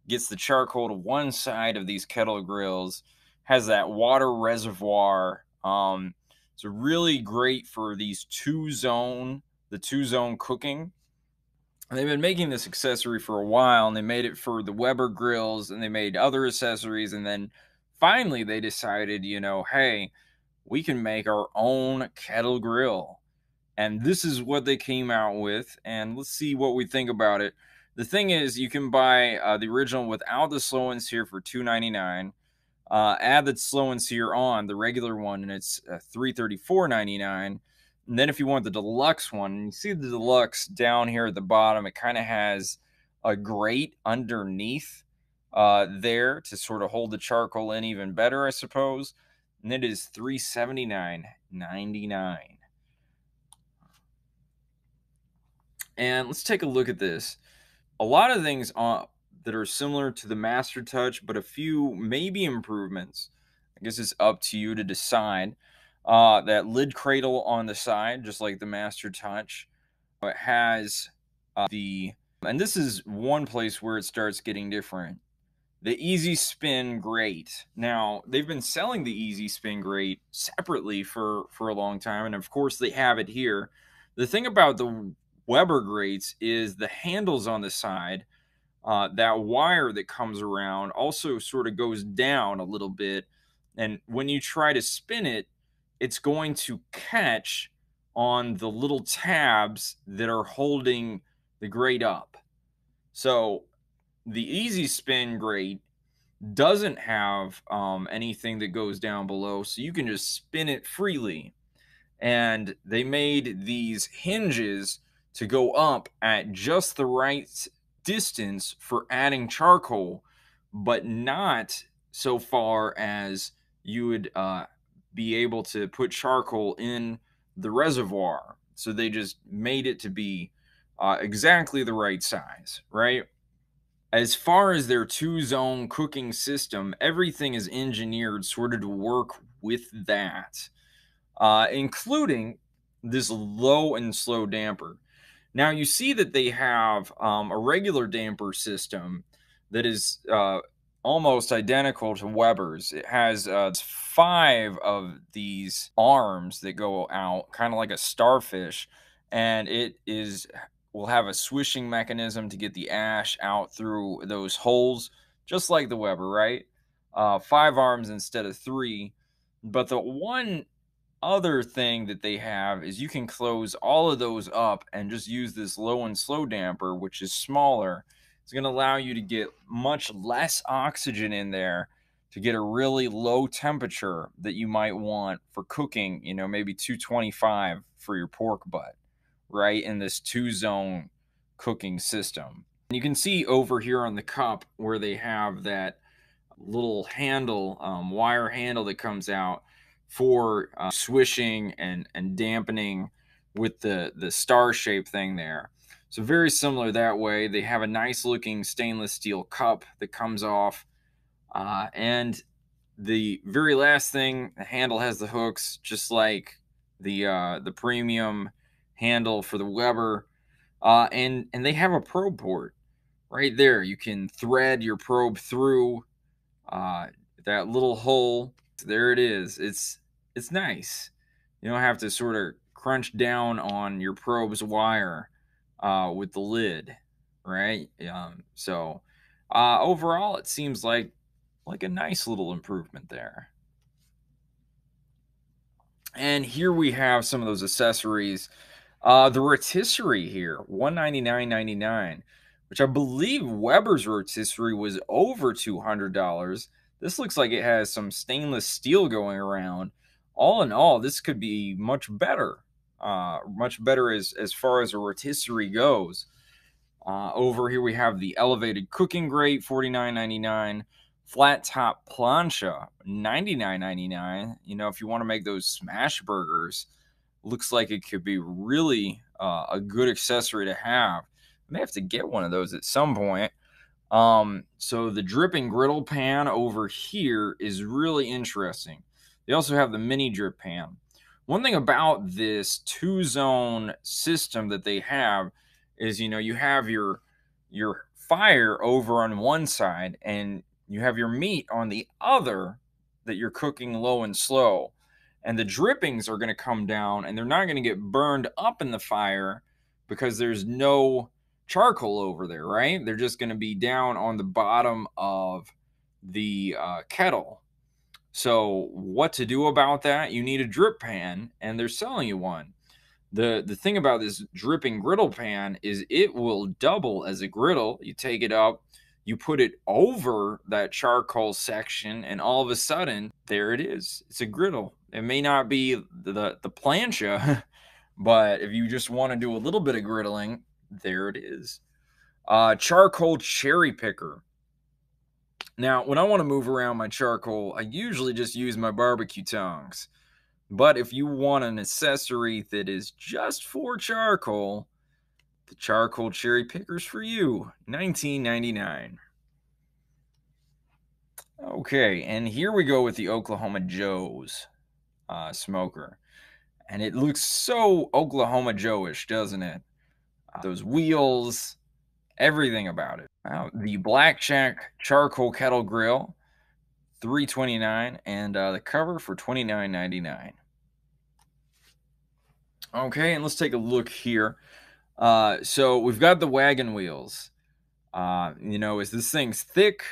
gets the charcoal to one side of these kettle grills, has that water reservoir. Um, it's really great for these two zone, the two zone cooking they've been making this accessory for a while and they made it for the Weber grills and they made other accessories and then finally they decided, you know, hey, we can make our own kettle grill and this is what they came out with and let's see what we think about it. The thing is you can buy uh, the original without the slow and sear for 299 uh, add the slow and sear on the regular one and it's uh, 334.99 and then if you want the deluxe one and you see the deluxe down here at the bottom it kind of has a grate underneath uh, there to sort of hold the charcoal in even better i suppose. And it is 379.99 And let's take a look at this. A lot of things that are similar to the Master Touch, but a few maybe improvements. I guess it's up to you to decide. Uh, that lid cradle on the side, just like the Master Touch. It has uh, the, and this is one place where it starts getting different. The Easy Spin Grate. Now they've been selling the Easy Spin Grate separately for for a long time, and of course they have it here. The thing about the Weber grates is the handles on the side. Uh, that wire that comes around also sort of goes down a little bit, and when you try to spin it, it's going to catch on the little tabs that are holding the grate up. So the easy spin grate doesn't have um, anything that goes down below, so you can just spin it freely. And they made these hinges to go up at just the right distance for adding charcoal, but not so far as you would uh, be able to put charcoal in the reservoir. So they just made it to be uh, exactly the right size, right? As far as their two zone cooking system, everything is engineered sort of to work with that, uh, including this low and slow damper. Now, you see that they have um, a regular damper system that is uh, almost identical to Weber's. It has uh, five of these arms that go out, kind of like a starfish, and it is will have a swishing mechanism to get the ash out through those holes, just like the Weber, right? Uh, five arms instead of three. But the one other thing that they have is you can close all of those up and just use this low and slow damper, which is smaller it's going to allow you to get much less oxygen in there to get a really low temperature that you might want for cooking, you know, maybe 225 for your pork butt, right? In this two zone cooking system. And You can see over here on the cup where they have that little handle, um, wire handle that comes out for uh, swishing and, and dampening with the, the star shape thing there. So very similar that way. They have a nice looking stainless steel cup that comes off. Uh, and the very last thing, the handle has the hooks, just like the uh, the premium handle for the Weber. Uh, and and they have a probe port. right there. You can thread your probe through uh, that little hole. There it is. It's it's nice. You don't have to sort of crunch down on your probe's wire uh, with the lid, right? Um, so uh, overall, it seems like like a nice little improvement there. And here we have some of those accessories. Uh, the rotisserie here, $199.99, which I believe Weber's rotisserie was over $200. This looks like it has some stainless steel going around. All in all, this could be much better. Uh, much better as, as far as a rotisserie goes. Uh, over here we have the elevated cooking grate, $49.99 flat top plancha 99.99 you know if you want to make those smash burgers looks like it could be really uh, a good accessory to have I may have to get one of those at some point um, so the dripping griddle pan over here is really interesting they also have the mini drip pan one thing about this two zone system that they have is you know you have your your fire over on one side and you have your meat on the other that you're cooking low and slow. And the drippings are going to come down and they're not going to get burned up in the fire because there's no charcoal over there, right? They're just going to be down on the bottom of the uh, kettle. So, what to do about that? You need a drip pan, and they're selling you one. The, the thing about this dripping griddle pan is it will double as a griddle. You take it up, you put it over that charcoal section and all of a sudden there it is it's a griddle it may not be the the plancha [LAUGHS] but if you just want to do a little bit of griddling there it is uh, charcoal cherry picker now when i want to move around my charcoal i usually just use my barbecue tongs but if you want an accessory that is just for charcoal the charcoal cherry pickers for you, 19.99. Okay, and here we go with the Oklahoma Joe's uh, smoker, and it looks so Oklahoma Joe-ish, doesn't it? Those wheels, everything about it. Wow, the Blackjack Charcoal Kettle Grill, 329 and uh, the cover for 29.99. Okay, and let's take a look here. Uh, so we've got the wagon wheels. Uh, you know, is this thing's thick?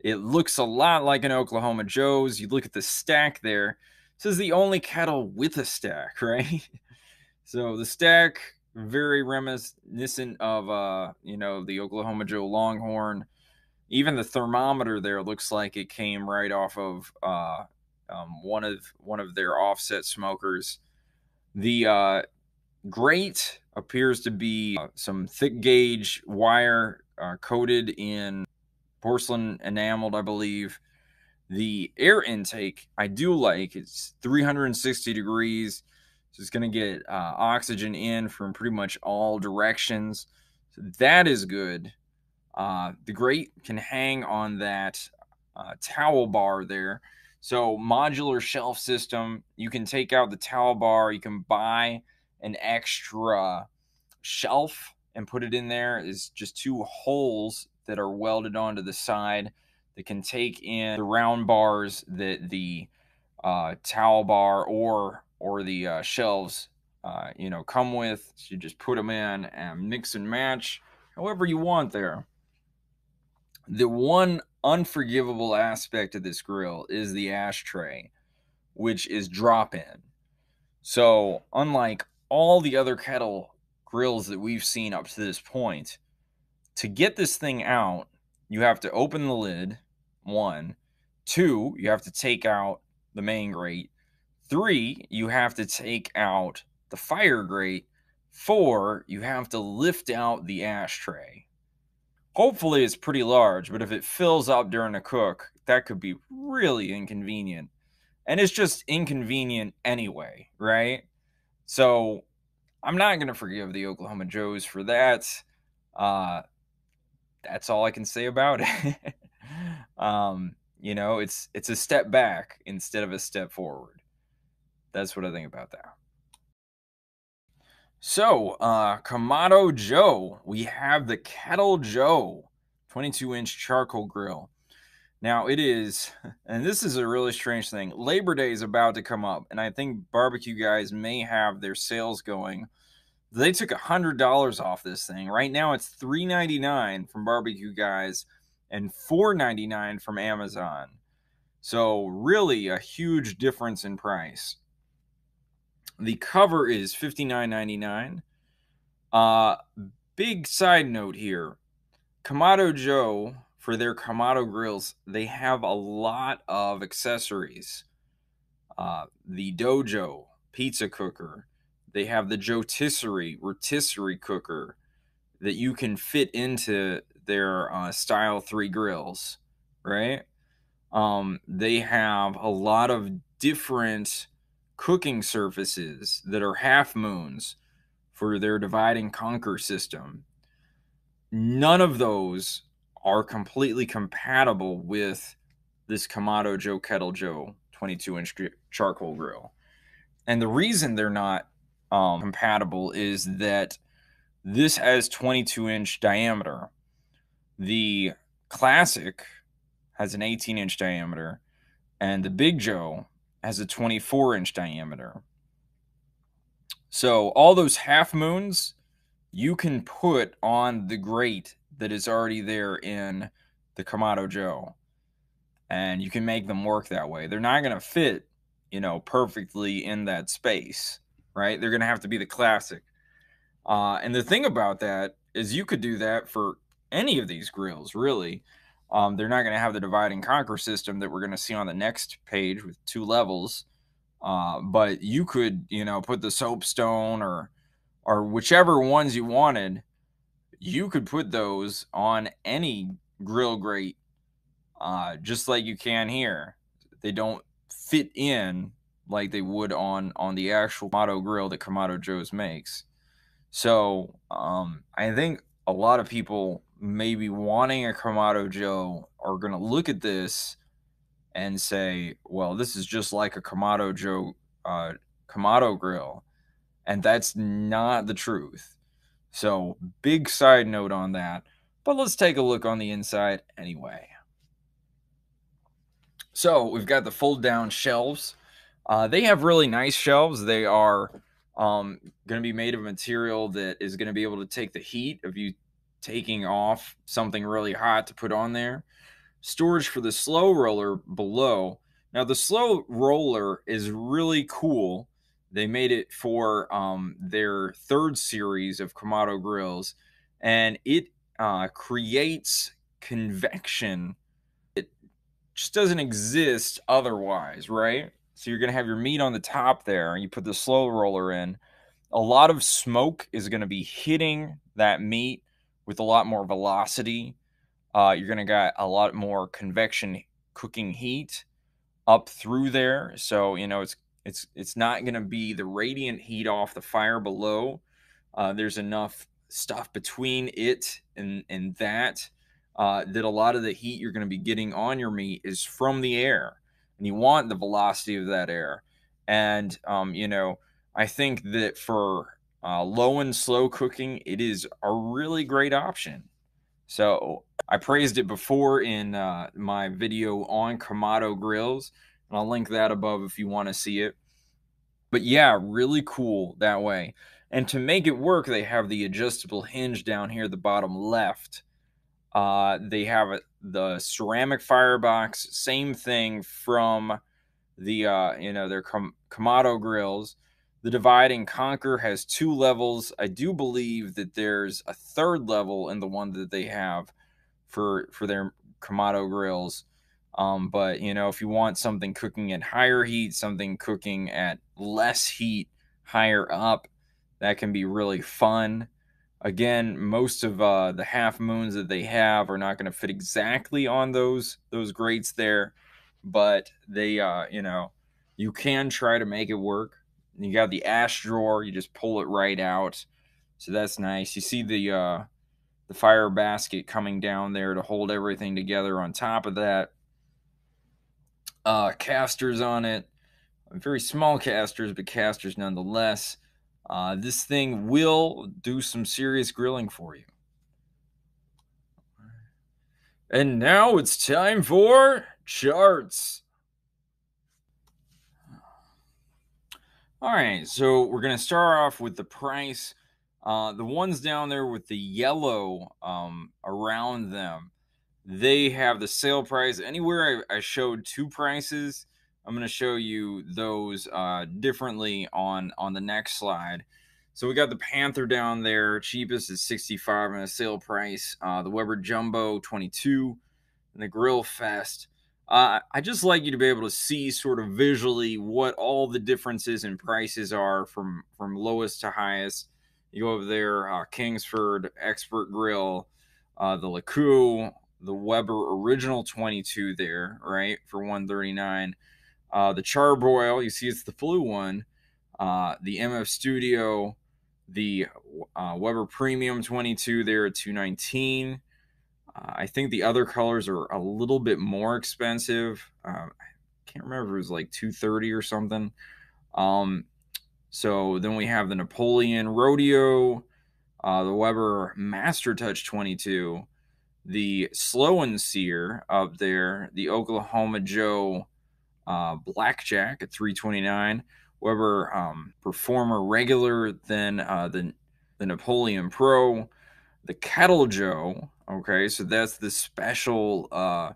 It looks a lot like an Oklahoma Joe's. You look at the stack there. This is the only kettle with a stack, [LAUGHS] right? so the stack very reminiscent of uh, you know, the Oklahoma Joe Longhorn. Even the thermometer there looks like it came right off of uh, um, one of one of their offset smokers. The uh, grate appears to be uh, some thick gauge wire uh, coated in porcelain enameled, I believe. The air intake I do like. It's 360 degrees. So it's going to get uh, oxygen in from pretty much all directions. So that is good. Uh, the grate can hang on that uh, towel bar there. So modular shelf system. You can take out the towel bar. You can buy an extra shelf and put it in there is just two holes that are welded onto the side that can take in the round bars that the uh, towel bar or or the uh, shelves uh, you know come with. So you just put them in and mix and match however you want there. The one unforgivable aspect of this grill is the ashtray, which is drop in. So unlike all the other kettle grills that we've seen up to this point, to get this thing out, you have to open the lid, one. Two, you have to take out the main grate. Three, you have to take out the fire grate. Four, you have to lift out the ashtray. Hopefully, it's pretty large, but if it fills up during a cook, that could be really inconvenient. And it's just inconvenient anyway, right? So I'm not going to forgive the Oklahoma Joes for that. Uh, that's all I can say about it. [LAUGHS] um, you know, it's it's a step back instead of a step forward. That's what I think about that. So, uh, Kamado Joe, we have the Kettle Joe 22 inch charcoal grill. Now, it is, [LAUGHS] and this is a really strange thing. Labor Day is about to come up, and I think barbecue guys may have their sales going. They took a hundred dollars off this thing. Right now, it's three ninety nine from barbecue guys and four ninety nine from Amazon. So, really, a huge difference in price. The cover is fifty nine ninety nine. Uh, big side note here Kamado Joe for their Kamado grills, they have a lot of accessories. Uh, the DoJoe pizza cooker, they have the Jotisserie rotisserie cooker that you can fit into their uh, Style 3 grills, right? Um, they have a lot of different cooking surfaces that are half moons for their divide and conquer system. None of those are completely compatible with this Kamado Joe Kettle Joe 22 inch charcoal grill. And the reason they're not um, compatible is that this has 22 inch diameter. The Classic has an 18 inch diameter, and the Big Joe has a 24 inch diameter. So all those half moons you can put on the grate that is already there in the Kamado Joe. And you can make them work that way. They're not going to fit, you know, perfectly in that space, right? They're going to have to be the classic. Uh, and the thing about that is you could do that for any of these grills, really. Um, they're not going to have the divide and conquer system that we're going to see on the next page with two levels. Uh, but you could, you know, put the soapstone or or whichever ones you wanted you could put those on any grill grate, uh, just like you can here. They don't fit in like they would on on the actual Kamado grill that Kamado Joe's makes. So um, I think a lot of people maybe wanting a Kamado Joe are gonna look at this and say, "Well, this is just like a Kamado Joe uh, Kamado grill," and that's not the truth. So, big side note on that. But let's take a look on the inside anyway. So, we've got the fold down shelves. Uh, they have really nice shelves. They are um, going to be made of material that is going to be able to take the heat of you taking off something really hot to put on there. Storage for the slow roller below. Now, the slow roller is really cool they made it for um, their third series of Kamado grills, and it uh, creates convection. It just doesn't exist otherwise, right? So you're going to have your meat on the top there, and you put the slow roller in. A lot of smoke is going to be hitting that meat with a lot more velocity. Uh, you're going to get a lot more convection cooking heat up through there. So, you know, it's it's it's not going to be the radiant heat off the fire below. Uh, there's enough stuff between it and and that uh, that a lot of the heat you're going to be getting on your meat is from the air, and you want the velocity of that air. And um, you know, I think that for uh, low and slow cooking, it is a really great option. So I praised it before in uh, my video on Kamado grills and I'll link that above if you want to see it. But yeah, really cool that way. And to make it work, they have the adjustable hinge down here, the bottom left. Uh, they have a, the ceramic firebox, same thing from the uh, you know their Kamado grills. The divide and conquer has two levels. I do believe that there's a third level in the one that they have for for their Kamado grills. Um, but you know, if you want something cooking at higher heat, something cooking at less heat higher up, that can be really fun. Again, most of uh, the half moons that they have are not going to fit exactly on those those grates there, but they, uh, you know, you can try to make it work. You got the ash drawer; you just pull it right out, so that's nice. You see the uh, the fire basket coming down there to hold everything together on top of that uh, casters on it. Very small casters, but casters nonetheless. Uh, this thing will do some serious grilling for you. And now it's time for charts. All right, so we're going to start off with the price. Uh, the ones down there with the yellow um, around them, they have the sale price. Anywhere I, I showed two prices, I'm going to show you those uh, differently on on the next slide. So we got the Panther down there. Cheapest is 65 on a sale price. Uh, the Weber Jumbo 22, and the Grill Fest. Uh, I just like you to be able to see sort of visually what all the differences in prices are from from lowest to highest. You go over there, uh, Kingsford Expert Grill, uh, the LeCoux, the Weber Original 22 there, right for 139. Uh, the Charbroil, you see it's the blue one. Uh, the MF Studio, the uh, Weber Premium 22 there at 219. Uh, I think the other colors are a little bit more expensive. Uh, I can't remember it was like 230 or something. Um, so then we have the Napoleon Rodeo, uh, the Weber Master Touch 22, the Slow and Sear up there, the Oklahoma Joe uh, Blackjack at 329. Weber um, Performer Regular, then uh, the the Napoleon Pro, the Kettle Joe. Okay, so that's the special uh,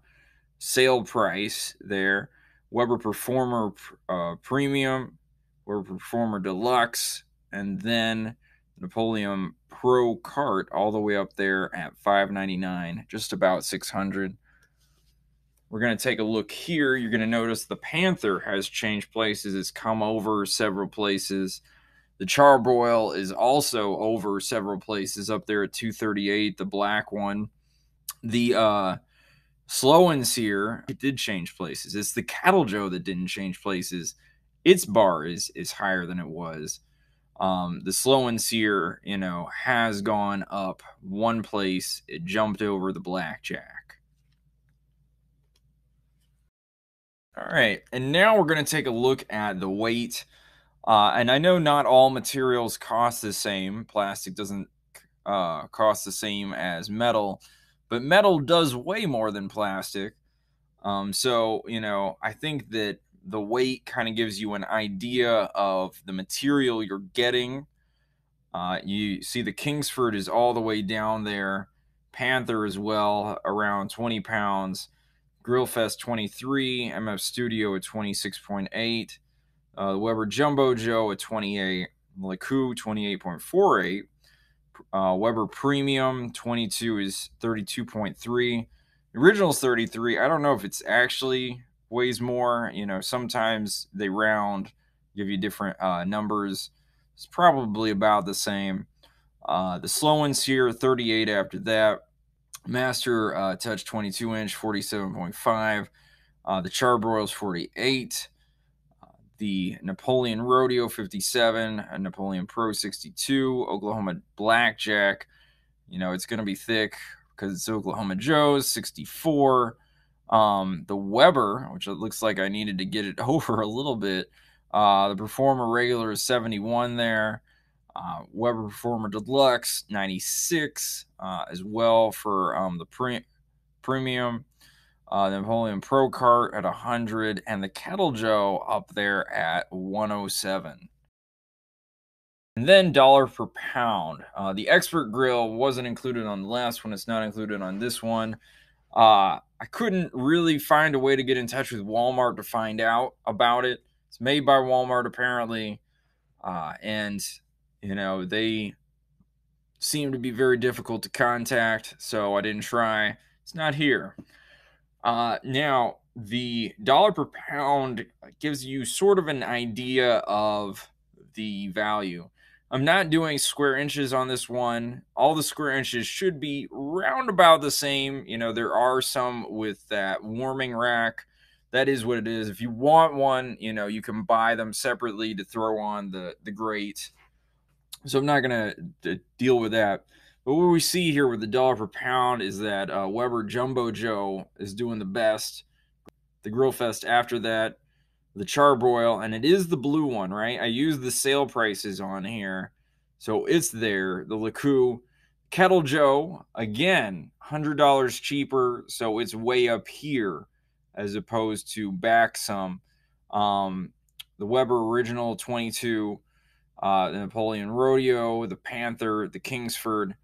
sale price there. Weber Performer uh, Premium, Weber Performer Deluxe, and then Napoleon Pro Cart all the way up there at 599, just about 600. We're going to take a look here. You're going to notice the Panther has changed places. It's come over several places. The Charbroil is also over several places up there at 238, the black one. The uh, Slow and Sear, it did change places. It's the Kettle Joe that didn't change places. Its bar is is higher than it was. Um, the Slow and Sear, you know, has gone up one place. It jumped over the Blackjack. All right, and now we're going to take a look at the weight. Uh, and I know not all materials cost the same. Plastic doesn't uh, cost the same as metal, but metal does weigh more than plastic. Um, so, you know, I think that the weight kind of gives you an idea of the material you're getting. Uh, you see the Kingsford is all the way down there. Panther as well, around 20 pounds. Grillfest 23, MF Studio at 26.8, uh, Weber Jumbo Joe at 28, LeCoux 28.48, uh, Weber Premium 22 is 32.3. original's 33. I don't know if it's actually weighs more. You know, sometimes they round, give you different uh, numbers. It's probably about the same. Uh, the slow and sear, 38 after that. Master uh, Touch 22 inch, 47.5. Uh, the Charbroil's 48. The Napoleon Rodeo 57. A Napoleon Pro 62. Oklahoma Blackjack. You know, it's going to be thick because it's Oklahoma Joe's 64. Um, the Weber, which it looks like I needed to get it [LAUGHS] over a little bit. Uh, the Performer regular is 71 there. Uh, Weber Performer Deluxe 96 uh, as well for um, the pre- premium. Uh, Napoleon Pro Cart at 100 and the Kettle Joe up there at 107. And then dollar per pound. Uh, the Expert Grill wasn't included on the last one. It's not included on this one. Uh, I couldn't really find a way to get in touch with Walmart to find out about it. It's made by Walmart apparently, uh, and you know, they seem to be very difficult to contact, so I didn't try. It's not here. Uh, now, the dollar per pound gives you sort of an idea of the value. I'm not doing square inches on this one. All the square inches should be round about the same. You know, there are some with that warming rack. That is what it is. If you want one, you know, you can buy them separately to throw on the the grate. So I'm not going to deal with that. But what we see here with the dollar per pound is that uh, Weber Jumbo Joe is doing the best. The Grill Fest after that, the charbroil, and it is the blue one, right? I use the sale prices on here, so it's there. The LeCoux Kettle Joe, again, $100 cheaper, so it's way up here as opposed to back some. Um, the Weber Original 22, uh, the Napoleon Rodeo, the Panther, the Kingsford,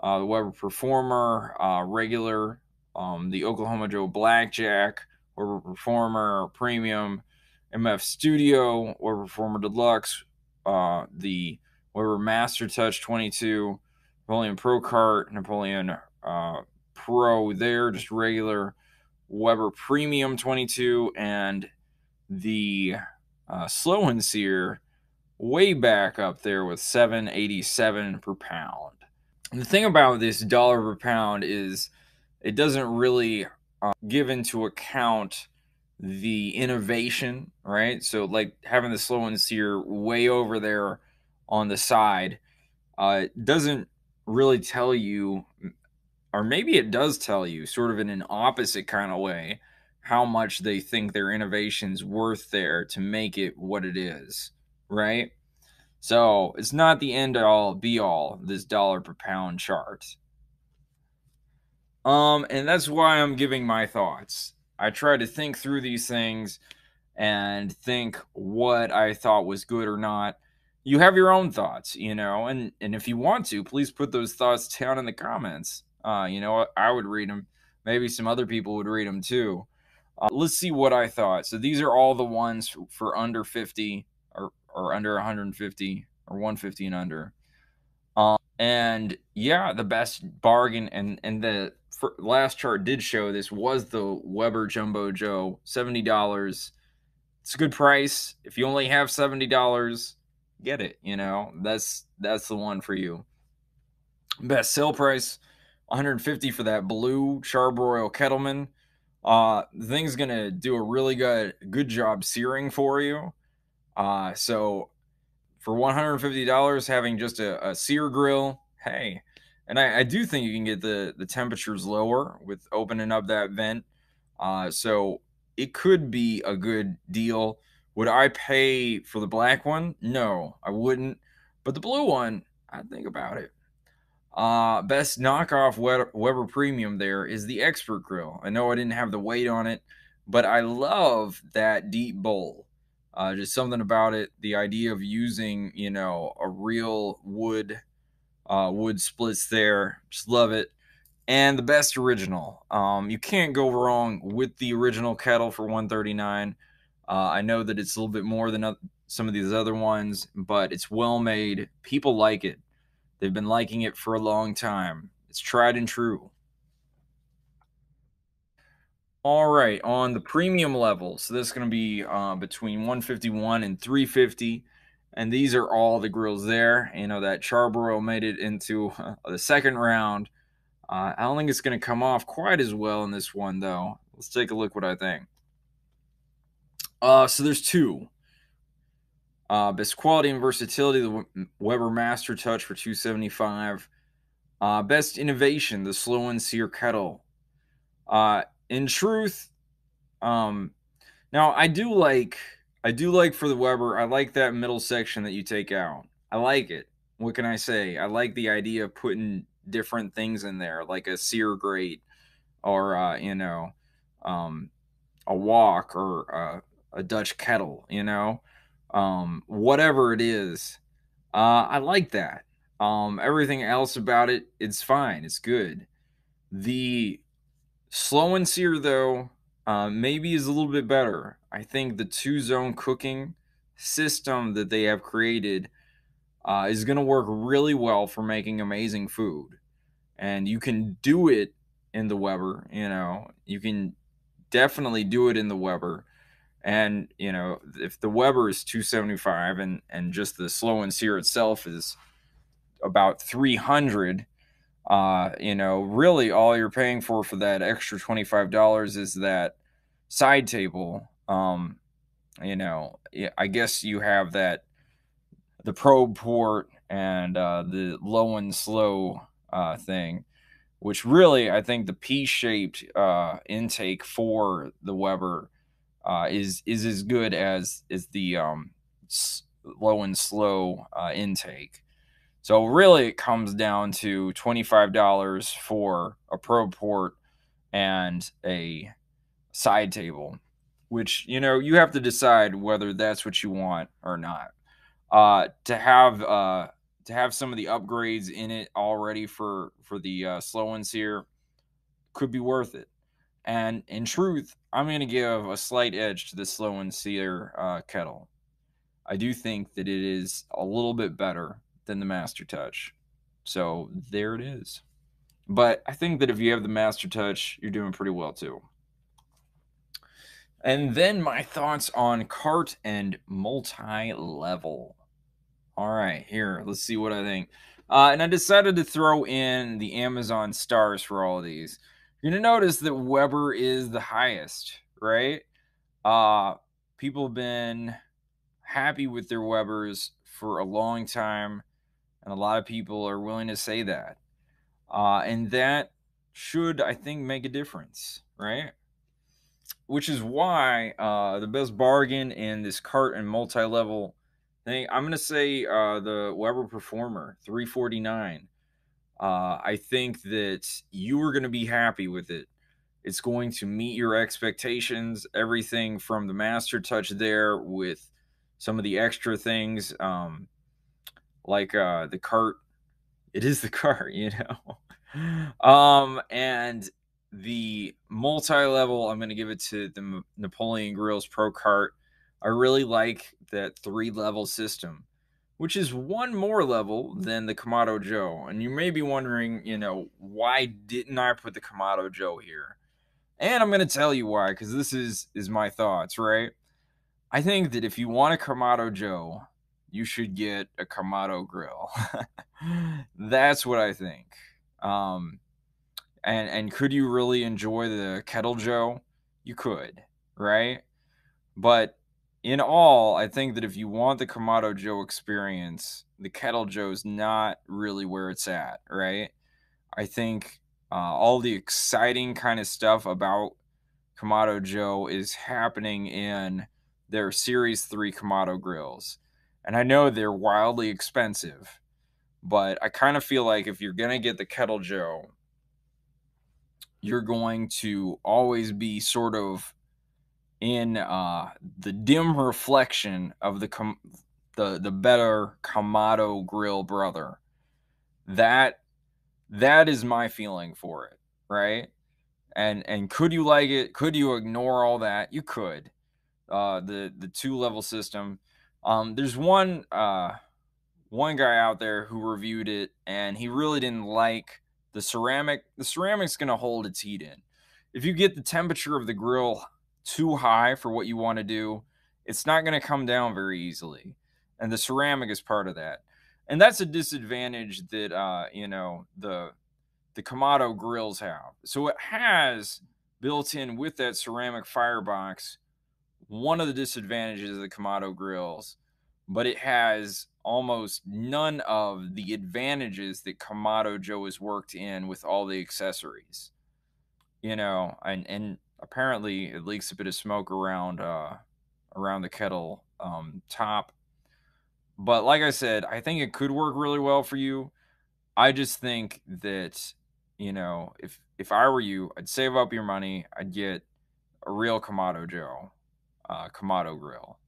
uh, the Weber Performer, uh, regular, um, the Oklahoma Joe Blackjack, Weber Performer Premium, MF Studio, Weber Performer Deluxe, uh, the Weber Master Touch 22, Napoleon Pro Cart, Napoleon uh, Pro there, just regular Weber Premium 22, and the uh, Slow and Sear way back up there with 787 per pound. The thing about this dollar per pound is it doesn't really uh, give into account the innovation, right? So like having the slow and sear way over there on the side uh, doesn't really tell you, or maybe it does tell you, sort of in an opposite kind of way, how much they think their innovation's worth there to make it what it is, right? So it's not the end all be all, this dollar per pound chart. Um, and that's why I'm giving my thoughts. I try to think through these things and think what I thought was good or not. You have your own thoughts, you know, and and if you want to, please put those thoughts down in the comments. Uh, you know, I would read them. Maybe some other people would read them too. Uh, let's see what I thought. So these are all the ones for, for under 50 or, under 150 or 150 and under. and yeah, the best bargain and and the last chart did show this was the Weber Jumbo Joe, seventy dollars. It's a good price. If you only have seventy dollars, get it. You know that's that's the one for you. Best sale price, 150 for that blue Charbroil Kettleman. Uh, the thing's gonna do a really good good job searing for you. Uh, so for $150, having just a, a sear grill, hey, and I, I, do think you can get the the temperatures lower with opening up that vent. Uh, so it could be a good deal. Would I pay for the black one? No, I wouldn't. But the blue one, I'd think about it. Uh, best knockoff Weber Premium there is the Expert Grill. I know I didn't have the weight on it, but I love that deep bowl. Uh, just something about it. The idea of using, you know, a real wood uh, wood splits there. Just love it. And the best original. Um, you can't go wrong with the original kettle for 139. Uh, I know that it's a little bit more than some of these other ones, but it's well made. People like it. They've been liking it for a long time. It's tried and true. All right, on the premium level, so this is going to be uh, between 151 and 350 and these are all the grills there. You know that Charbroil made it into uh, the second round. Uh, I don't think it's going to come off quite as well in this one, though. Let's take a look what I think. Uh, so there's two. Uh, best quality and versatility, the Weber Master Touch for 275. Uh, best innovation, the Slow and Sear Kettle. Uh, in truth, um, now I do like I do like for the Weber, I like that middle section that you take out. I like it. What can I say? I like the idea of putting different things in there, like a sear grate or, uh, you know, um, a wok or uh, a Dutch kettle, you know, um, whatever it is. Uh, I like that. Um, everything else about it, it's fine. It's good. The slow and sear, though, uh, maybe is a little bit better. I think the two zone cooking system that they have created uh, is going to work really well for making amazing food. And you can do it in the Weber, you know, you can definitely do it in the Weber. And, you know, if the Weber is 275 and, and just the slow and sear itself is about 300, uh, you know, really all you're paying for for that extra $25 is that side table. Um, you know, I guess you have that the probe port and uh, the low and slow uh, thing, which really I think the P-shaped uh, intake for the Weber uh, is is as good as is the um, low and slow uh, intake. So really, it comes down to twenty five dollars for a probe port and a side table, which you know you have to decide whether that's what you want or not. Uh, to have uh, to have some of the upgrades in it already for for the uh, slow and sear could be worth it. And in truth, I'm going to give a slight edge to the slow and sear uh, kettle. I do think that it is a little bit better than the Master Touch. So there it is. But I think that if you have the Master Touch, you're doing pretty well too. And then my thoughts on cart and multi level. All right, here, let's see what I think. Uh, and I decided to throw in the Amazon stars for all of these. You're going to notice that Weber is the highest, right? Uh, people have been happy with their Webers for a long time, and a lot of people are willing to say that. Uh, and that should, I think, make a difference, right? Which is why uh, the best bargain in this cart and multi level thing, I'm going to say uh, the Weber Performer 349. Uh, I think that you are going to be happy with it. It's going to meet your expectations. Everything from the master touch there with some of the extra things, um, like uh, the cart. It is the [LAUGHS] cart, you know. um, and the multi-level, I'm going to give it to the Napoleon Grills Pro Cart. I really like that three-level system which is one more level than the Kamado Joe. And you may be wondering, you know, why didn't I put the Kamado Joe here? And I'm going to tell you why cuz this is is my thoughts, right? I think that if you want a Kamado Joe, you should get a Kamado grill. [LAUGHS] That's what I think. Um and and could you really enjoy the Kettle Joe? You could, right? But in all, I think that if you want the Kamado Joe experience, the Kettle Joe is not really where it's at, right? I think uh, all the exciting kind of stuff about Kamado Joe is happening in their Series 3 Kamado grills. And I know they're wildly expensive, but I kind of feel like if you're going to get the Kettle Joe, you're going to always be sort of in uh, the dim reflection of the com- the the better Kamado Grill brother. That that is my feeling for it, right? And and could you like it? Could you ignore all that? You could. Uh, the the two level system. Um, there's one uh, one guy out there who reviewed it, and he really didn't like the ceramic. The ceramic's gonna hold its heat in. If you get the temperature of the grill too high for what you want to do, it's not going to come down very easily. And the ceramic is part of that. And that's a disadvantage that uh, you know, the the Kamado grills have. So it has built in with that ceramic firebox one of the disadvantages of the Kamado grills, but it has almost none of the advantages that Kamado Joe has worked in with all the accessories. You know, and and apparently it leaks a bit of smoke around uh, around the kettle um, top. But like I said, I think it could work really well for you. I just think that you know if if I were you, I'd save up your money. I'd get a real Kamado Joe, uh, Kamado grill.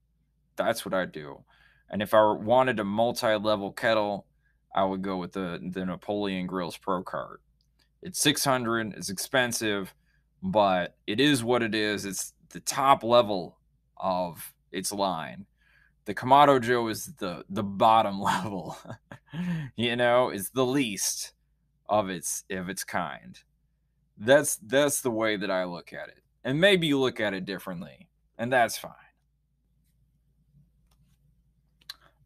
That's what I'd do. And if I wanted a multi-level kettle, I would go with the the Napoleon Grills Pro Cart. It's 600. It's expensive but it is what it is. It's the top level of its line. The Kamado Joe is the the bottom [LAUGHS] level. you know, it's the least of its of its kind. That's that's the way that I look at it. And maybe you look at it differently, and that's fine.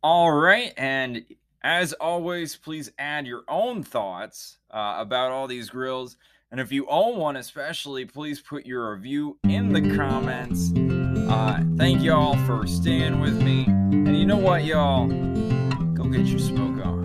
All right, and as always, please add your own thoughts uh, about all these grills and if you own one, especially, please put your review in the comments. Uh, thank y'all for staying with me. And you know what, y'all? Go get your smoke on.